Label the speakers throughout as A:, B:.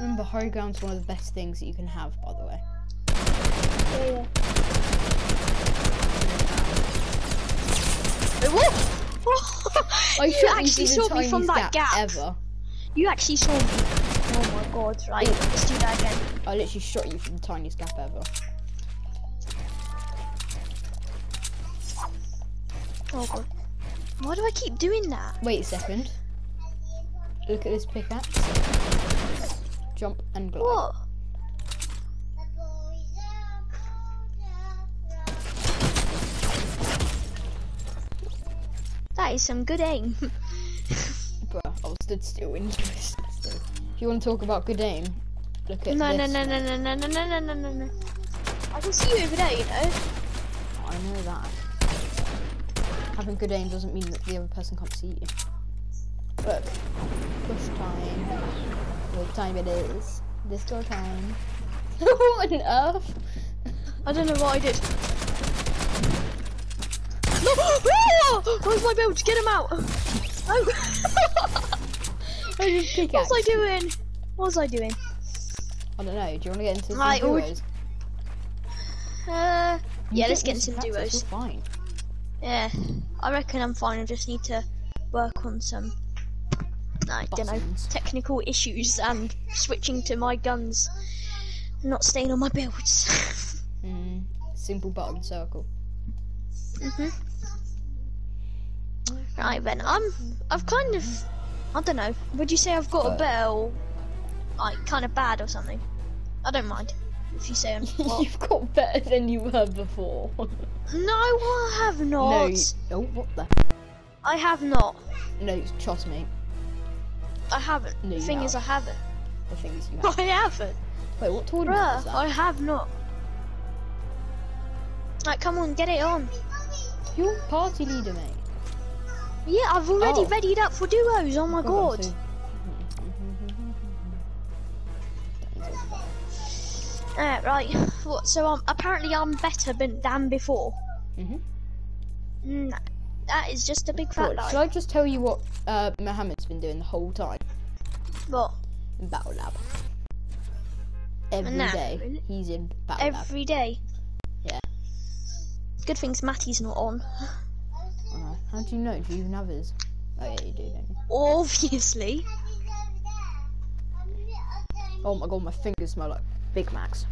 A: Remember, high ground's one of the best things that you can have, by the way.
B: Oh, yeah, yeah. Wait, what?
A: I
B: you actually saw me from that gap.
A: ever.
B: You actually saw me. Oh my god, right, let's do that again.
A: I literally shot you from the tiniest gap ever.
B: Oh god. Why do I keep doing that?
A: Wait a second. Look at this pickaxe. Jump and glide.
B: What? That is some good aim.
A: Bruh, I was stood still you stood. If you want to talk about good aim, look at
B: No, no,
A: this.
B: no, no,
A: mate.
B: no, no, no, no, no, no, no. I can see you over there, you know.
A: I know that. Having good aim doesn't mean that the other person can't see you. Look. Push time. What time it is. Disco time. what on earth?
B: I don't know what I did. No! Ah! Where's my belt? Get him out! Oh! What was I doing? What was I doing?
A: I don't know. Do you want to get into some
B: would-
A: duos?
B: Uh, yeah, let's get
A: into
B: into some duos.
A: Fine.
B: Yeah, I reckon I'm fine. I just need to work on some, I don't know, technical issues and switching to my guns, not staying on my builds.
A: Mm, simple button circle.
B: mhm. Right then, I'm. I've kind of. I don't know. Would you say I've got a
A: Uh.
B: bell, like kind of bad or something? I don't mind if you say I'm. Well,
A: You've got better than you were before.
B: no, I have not.
A: no. You, oh, what the?
B: I have not.
A: No, trust me.
B: I haven't.
A: No,
B: the thing is, I
A: have.
B: haven't.
A: The thing is, you have.
B: I haven't.
A: Wait, what tournament is that?
B: I have not. Like, come on, get it on.
A: You're party leader, mate.
B: Yeah, I've already
A: Oh.
B: readied up for duos. Oh my
A: God,
B: Uh, right. What, so um, apparently I'm better than, than before.
A: Mhm.
B: Mm, that is just a big fat lie.
A: Shall I just tell you what uh, Mohammed's been doing the whole time
B: What?
A: in Battle Lab? Every
B: Nah,
A: day
B: really?
A: he's in Battle Lab.
B: Every day.
A: Yeah.
B: Good things Matty's not on.
A: Uh, how do you know? Do you even have his? Oh yeah, you do, don't you?
B: Obviously.
A: Oh my god, my fingers smell like Big Macs.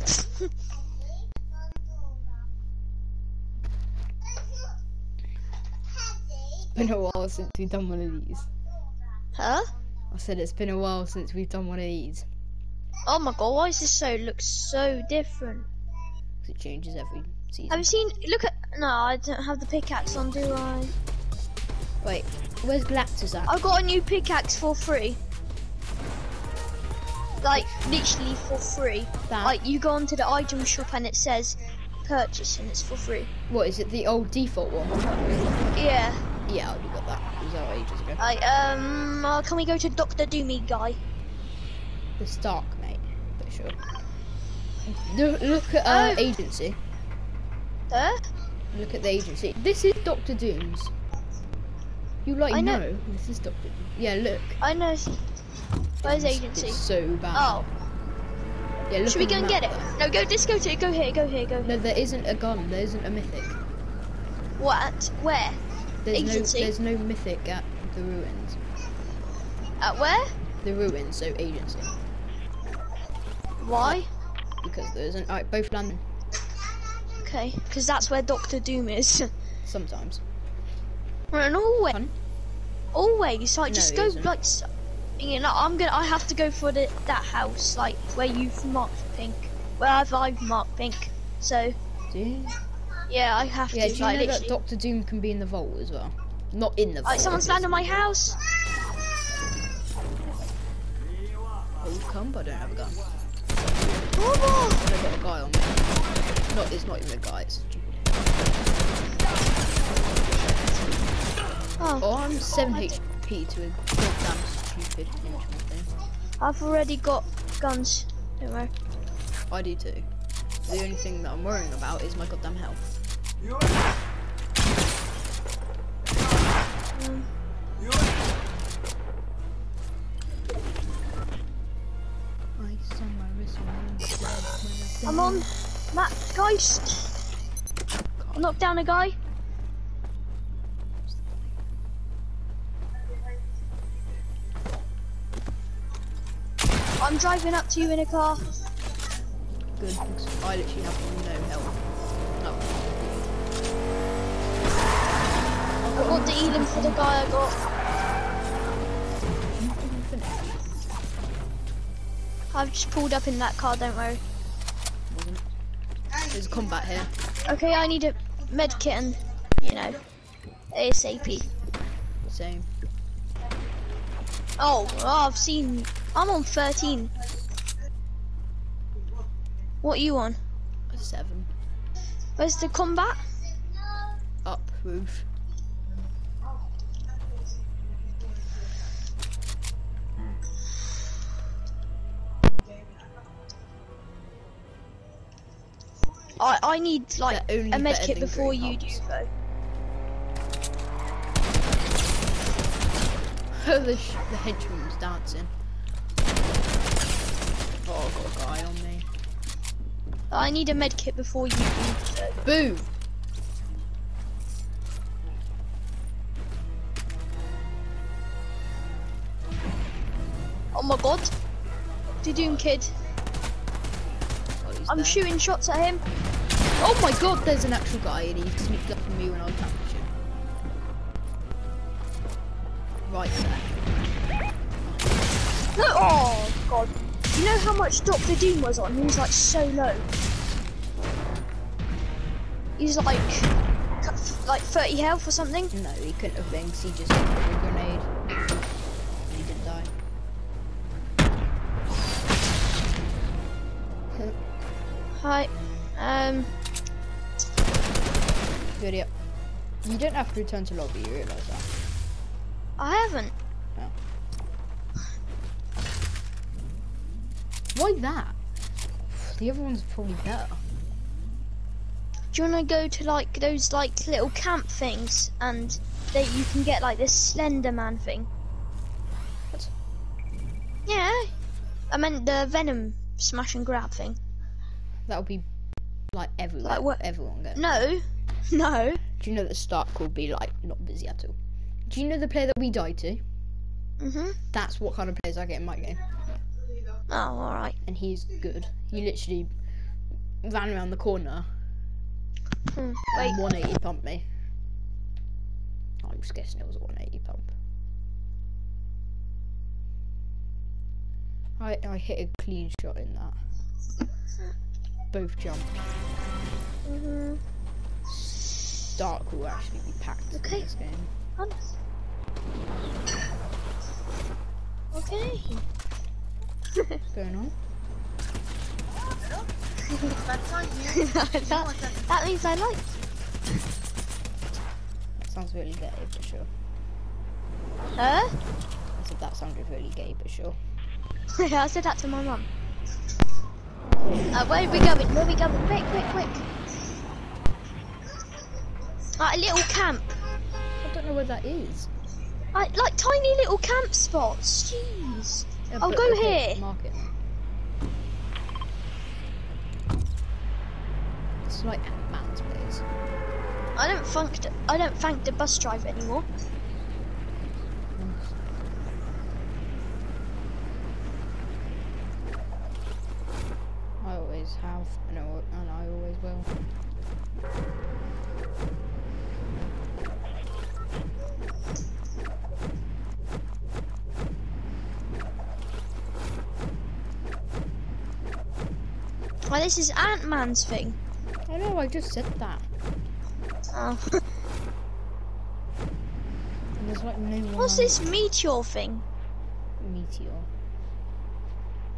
A: Been a while since we've done one of these.
B: Huh?
A: I said it's been a while since we've done one of these.
B: Oh my god, why is this so look so different?
A: it changes every season.
B: Have you seen? Look at. No, I don't have the pickaxe on, do I?
A: Wait, where's Galactus at?
B: I got a new pickaxe for free. Like literally for free.
A: That.
B: Like you go onto the item shop and it says purchase and it's for free.
A: What is it? The old default one?
B: Yeah.
A: Yeah, I already got that. It was out ages ago.
B: I, um, uh, can we go to Doctor Doomy guy?
A: The Stark, mate. For sure. Look, look at uh,
B: Oh.
A: agency.
B: There?
A: Look at the agency. This is Doctor Doom's. You like
B: I know.
A: know. This is Doctor. Yeah, look.
B: I know. Where's
A: It's-
B: agency?
A: It's so bad.
B: Oh,
A: Yeah, look
B: should we go and get it? No, go. Just go to it. Go here. Go here. Go here.
A: No, there isn't a gun. There isn't a mythic.
B: What? Where?
A: There's
B: Agency?
A: no. There's no mythic at the ruins.
B: At where?
A: The ruins, so agency.
B: Why?
A: Because there isn't. Alright, both land
B: Okay, because that's where Doctor Doom is.
A: sometimes.
B: and always, always, like
A: No,
B: just go like. You know, I'm gonna. I have to go for the, that house, like where you've marked pink. Where I've, I've marked pink. So
A: Do you?
B: Yeah, I have
A: Yeah,
B: to.
A: do you
B: like
A: know that. Doctor Doom can be in the vault as well? Not in the vault.
B: Like someone's landed on my house.
A: Oh, come, but I don't have a gun.
B: Oh,
A: I've got a guy on me. Not, it's not even a guy. It's...
B: Oh,
A: oh, I'm 7 HP to a goddamn stupid thing.
B: I've already got guns. Don't worry.
A: I do too. The only thing that I'm worrying about is my goddamn health.
B: I'm on that guy. I knocked down a guy. I'm driving up to you in a car.
A: Good, because I literally have no health. No.
B: I got the Elam for the guy I got.
A: You didn't finish,
B: I've just pulled up in that car, don't worry.
A: There's a combat here.
B: Okay, I need a med kit and, you know, ASAP.
A: Same.
B: Oh, oh, I've seen. I'm on 13. What are you on?
A: A seven.
B: Where's the combat?
A: Up roof.
B: I I need like
A: only
B: a med kit before you do though.
A: Oh, the, the henchman was dancing. Oh, I've got a guy on me.
B: I need a med kit before you do so.
A: Boom!
B: Oh my god. What you doing, kid? I'm
A: there.
B: shooting shots at him.
A: Oh my god, there's an actual guy and he sneaked up on me when I was catching. Right there.
B: How much Doctor Doom was on? He was like so low. He's like like 30 health or something.
A: No, he couldn't have been 'cause he just hit a grenade. He didn't die.
B: Hi. Um.
A: Good, yeah. You don't have to return to lobby, you realise that.
B: I haven't.
A: Why that? The other one's probably better.
B: Do you want to go to like those like little camp things and that you can get like this Slender Man thing?
A: What?
B: Yeah. I meant the Venom smash and grab thing.
A: That would be like everywhere.
B: Like what?
A: Everyone goes.
B: No. No.
A: Do you know that Stark will be like not busy at all? Do you know the player that we died to?
B: Mhm.
A: That's what kind of players I get in my game.
B: Oh, all right.
A: And he's good. He literally ran around the corner
B: Hmm. Wait.
A: and 180 pumped me. I'm just guessing it was a 180 pump. I, I hit a clean shot in that. Both jumped.
B: Mhm.
A: Stark will actually be packed
B: Okay.
A: in this game.
B: Okay.
A: What's going on?
C: That's not you.
B: that, that means I like.
A: That sounds really gay, but sure.
B: Huh?
A: I said that sounded really gay, but sure.
B: I said that to my mum. Uh, where are we going? Where are we going? Quick, quick, quick. Like a little camp.
A: I don't know where that is.
B: Like, like tiny little camp spots. Jeez.
A: Yeah,
B: Oh,
A: but-
B: go here.
A: Mark it. It's like Ant-Man's place.
B: I don't thank the, I don't thank the bus driver anymore. This is Ant Man's thing.
A: I know, I just said that.
B: Oh.
A: And there's like no one
B: What's this meteor thing?
A: Meteor.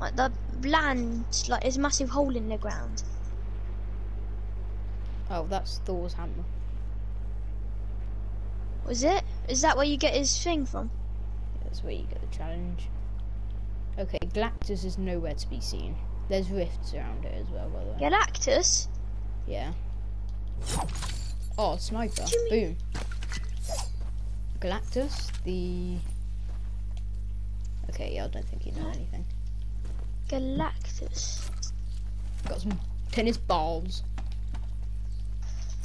B: Like the land, like there's a massive hole in the ground.
A: Oh, that's Thor's hammer.
B: Was it? Is that where you get his thing from?
A: That's where you get the challenge. Okay, Galactus is nowhere to be seen. There's rifts around it as well, by the way.
B: Galactus?
A: Yeah. Oh, sniper. Boom. Galactus, the. Okay, yeah, I don't think you know anything.
B: Galactus.
A: Got some tennis balls.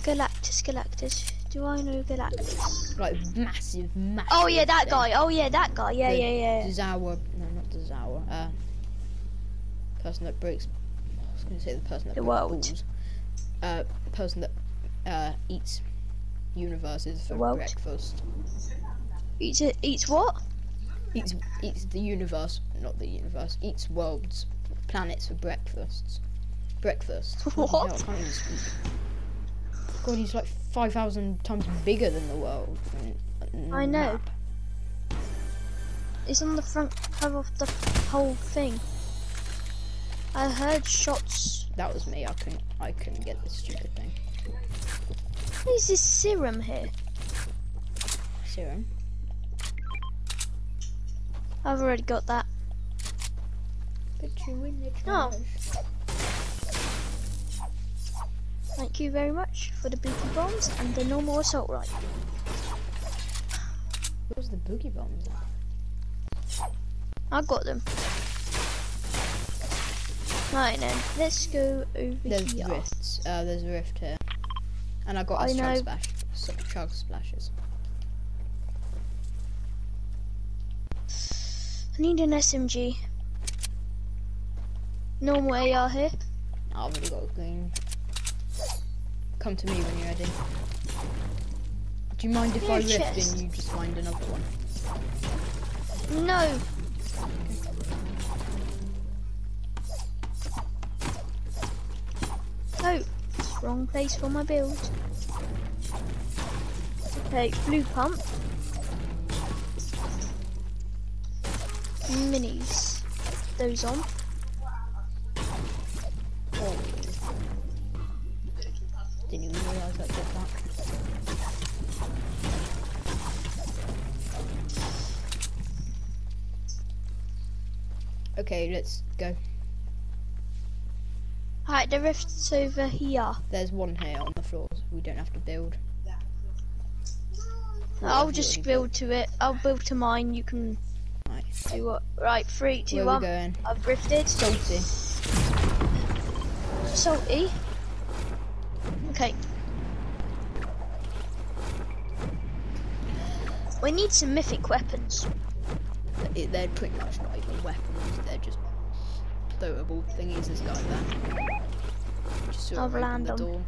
B: Galactus, Galactus. Do I know Galactus?
A: Like massive, massive.
B: Oh yeah, that
A: thing.
B: guy. Oh yeah, that guy. Yeah,
A: The
B: yeah, yeah.
A: Zawa, no, not the Zawa. Uh, person that breaks. I was going to say the person that
B: The
A: breaks
B: world.
A: balls. Uh, person that uh eats universes for breakfast.
B: Eats it. Eats what?
A: Eats eats the universe, not the universe. Eats worlds, planets for breakfasts. Breakfast.
B: What?
A: speak. God, he's like five thousand times bigger than the world.
B: I know.
A: map.
B: It's on the front cover of the whole thing. I heard shots.
A: That was me. I couldn't. I couldn't get this stupid thing.
B: What is this serum here?
A: Serum.
B: I've already got that.
A: Put you in the
B: Oh. Thank you very much for the boogie bombs and the normal assault rifle.
A: Where's the boogie bombs?
B: I got them. Right then, let's go over
A: There's
B: here.
A: rifts. Uh, there's a rift here, and I got
B: I
A: a chug splash. So, chug splashes.
B: I need an SMG. Normal AR here.
A: I've already got a green. Come to me when you're ready. Do you mind if
B: Yeah,
A: I rift
B: chest.
A: and you just find another one?
B: No. No. Wrong place for my build. Okay, blue pump. Minis. Those on.
A: Oh. Didn't even realise that did that. Okay, let's go.
B: Alright, the rift's over here.
A: There's one here on the floor, so we don't have to build.
B: I'll just build to it. I'll build to mine. You can?
A: Right.
B: do what? Right, three, two,
A: Where
B: one.
A: we going?
B: I've rifted.
A: Salty.
B: Salty. Okay. We need some mythic weapons.
A: They're pretty much not even weapons, they're just throwable thingies like that. Sort
B: I'll
A: of open
B: land
A: the
B: 'em.
A: door.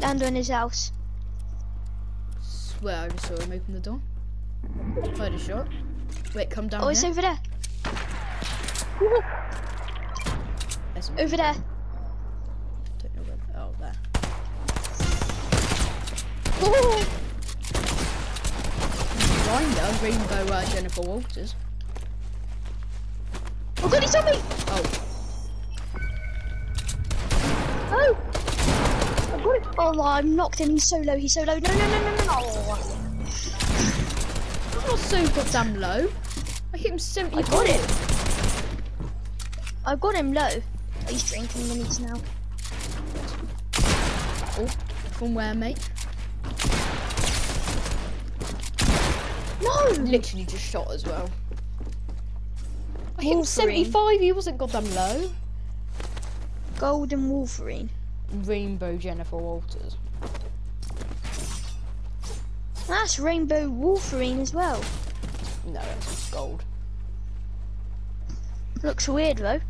B: Land on his house.
A: Swear I just saw him open the door. Heard a shot. Wait, come down
B: Oh, it's over there. Over there.
A: Don't know where. Oh, there. Grinder, Rainbow uh, Jennifer Walters.
B: Oh god, he's on me!
A: Oh,
B: Oh! I got it. Oh, I'm knocked him. He's so low. He's so low. No, no, no, no, no, no.
A: I'm not so goddamn low. I hit him 70
B: I got it. I got him low. He's drinking minis now.
A: Oh, from where, mate?
B: No!
A: Literally just shot as well. I hit him 75, he wasn't goddamn low.
B: Golden Wolverine.
A: Rainbow Jennifer Walters.
B: That's Rainbow Wolverine as well.
A: No, that's gold.
B: Looks weird though.